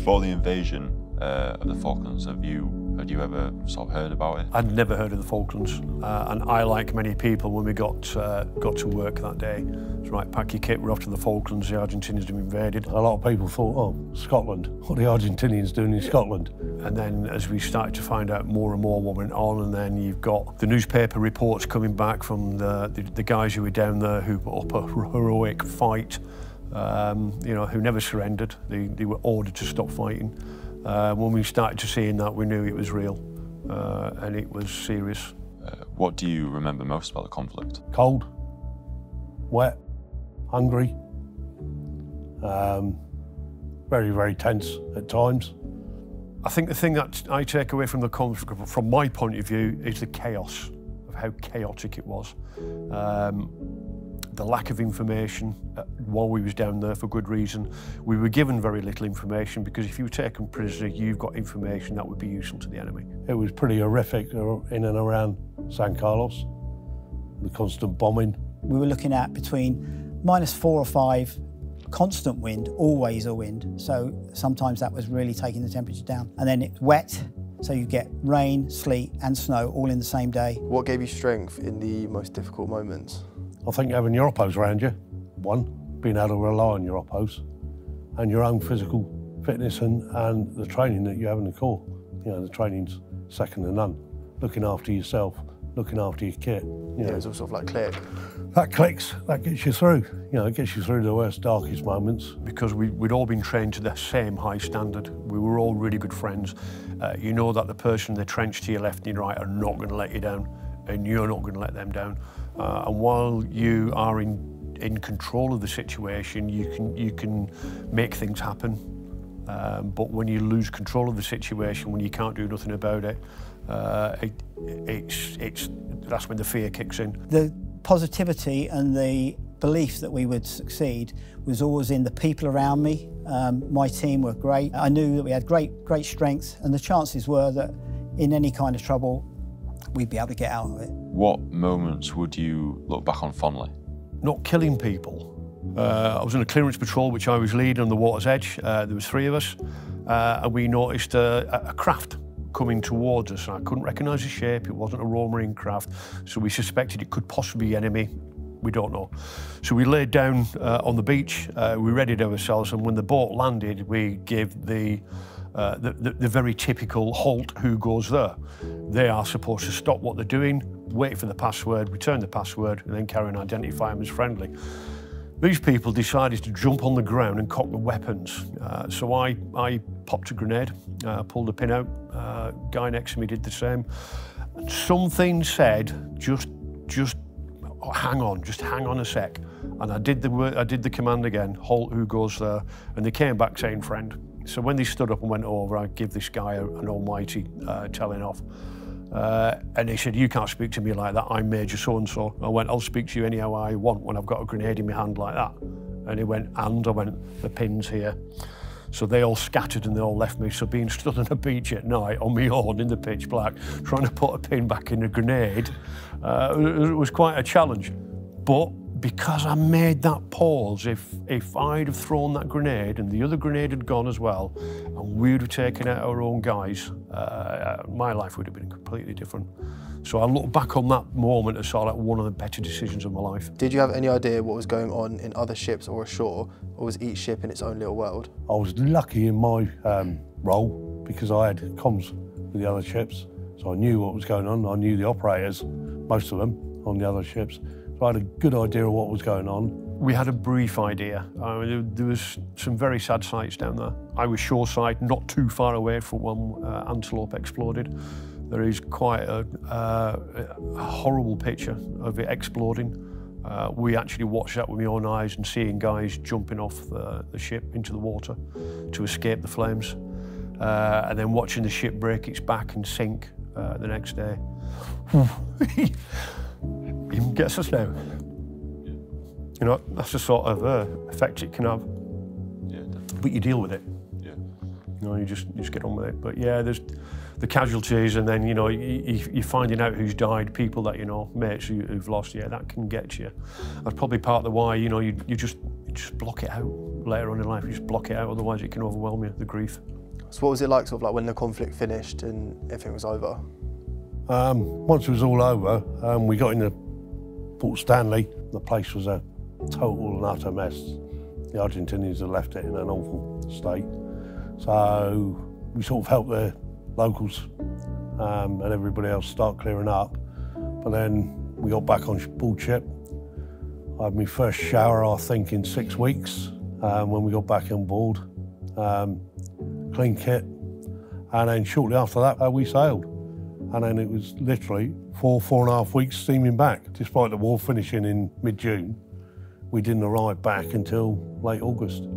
Before the invasion uh, of the Falklands, have you had you ever sort of heard about it? I'd never heard of the Falklands, uh, and I, like many people, when we got uh, got to work that day, it's right, pack your kit, we're off to the Falklands. The Argentinians have invaded. A lot of people thought, oh, Scotland. What are the Argentinians doing in Scotland? And then, as we started to find out more and more what went on, and then you've got the newspaper reports coming back from the the, the guys who were down there who put up a heroic fight. Um, you know, who never surrendered. They, they were ordered to stop fighting. Uh, when we started to seeing that, we knew it was real uh, and it was serious. Uh, what do you remember most about the conflict? Cold, wet, hungry, um, very, very tense at times. I think the thing that I take away from the conflict, from my point of view, is the chaos of how chaotic it was. Um, the lack of information uh, while we was down there for good reason. We were given very little information because if you were taken prisoner, you've got information that would be useful to the enemy. It was pretty horrific uh, in and around San Carlos, the constant bombing. We were looking at between minus four or five, constant wind, always a wind. So sometimes that was really taking the temperature down. And then it's wet, so you get rain, sleet and snow all in the same day. What gave you strength in the most difficult moments? I think having your oppos around you, one, being able to rely on your oppos, and your own physical fitness and, and the training that you have in the Corps. You know, the training's second to none. Looking after yourself, looking after your kit. You yeah, know, it's all sort of like click. That clicks, that gets you through. You know, it gets you through the worst, darkest moments. Because we, we'd all been trained to the same high standard. We were all really good friends. Uh, you know that the person in the trench to your left and your right are not going to let you down, and you're not going to let them down. Uh, and while you are in, in control of the situation, you can, you can make things happen. Um, but when you lose control of the situation, when you can't do nothing about it, uh, it it's, it's, that's when the fear kicks in. The positivity and the belief that we would succeed was always in the people around me. Um, my team were great. I knew that we had great, great strength, and the chances were that in any kind of trouble, we'd be able to get out of it. What moments would you look back on fondly? Not killing people. Uh, I was on a clearance patrol, which I was leading on the water's edge. Uh, there was three of us, uh, and we noticed a, a craft coming towards us. And I couldn't recognise the shape. It wasn't a Royal Marine craft, so we suspected it could possibly be enemy. We don't know. So we laid down uh, on the beach. Uh, we readied ourselves, and when the boat landed, we gave the uh, the, the, the, very typical halt, who goes there. They are supposed to stop what they're doing, wait for the password, return the password, and then carry and identify them as friendly. These people decided to jump on the ground and cock the weapons. Uh, so I, I popped a grenade, uh, pulled the pin out. Uh, guy next to me did the same. Something said, just, just oh, hang on, just hang on a sec. And I did the I did the command again, halt, who goes there? And they came back saying friend. So when they stood up and went over, I give this guy an almighty uh, telling off. Uh, and he said, you can't speak to me like that, I'm Major so-and-so. I went, I'll speak to you anyhow I want when I've got a grenade in my hand like that. And he went, and I went, the pin's here. So they all scattered and they all left me. So being stood on a beach at night on my own in the pitch black, trying to put a pin back in a grenade, uh, it was quite a challenge. But because I made that pause, if, if I'd have thrown that grenade and the other grenade had gone as well, and we'd have taken out our own guys, uh, my life would have been completely different. So I look back on that moment as sort of like one of the better decisions of my life. Did you have any idea what was going on in other ships or ashore, or was each ship in its own little world? I was lucky in my um, role because I had comms with the other ships, so I knew what was going on. I knew the operators, most of them, on the other ships. I had a good idea of what was going on. We had a brief idea. Uh, there, there, was some very sad sights down there. I was shoreside, not too far away from when uh, Antelope exploded. There is quite a, uh, a horrible picture of it exploding. Uh, we actually watched that with my own eyes and seeing guys jumping off the, the ship into the water to escape the flames. Uh, and then watching the ship break its back and sink uh, the next day. even gets us now. You know, that's the sort of uh, effect it can have. Yeah, but you deal with it. Yeah. You know, you just you just get on with it. But yeah, there's the casualties, and then you know you, you're finding out who's died, people that you know, mates who, who've lost. Yeah, that can get you. That's probably part of the why. You know, you you just you just block it out later on in life. You just block it out, otherwise it can overwhelm you. The grief. So what was it like sort of like when the conflict finished and everything was over? Um, once it was all over, um, we got into Port Stanley. The place was a total and utter mess. The Argentinians had left it in an awful state. So we sort of helped the locals um, and everybody else start clearing up. But then we got back on board ship. I had my first shower, I think, in six weeks um, when we got back on board. Um, clean kit. And then shortly after that, uh, we sailed. And then it was literally four, four and a half weeks steaming back. Despite the war finishing in mid June, we didn't arrive back until late August.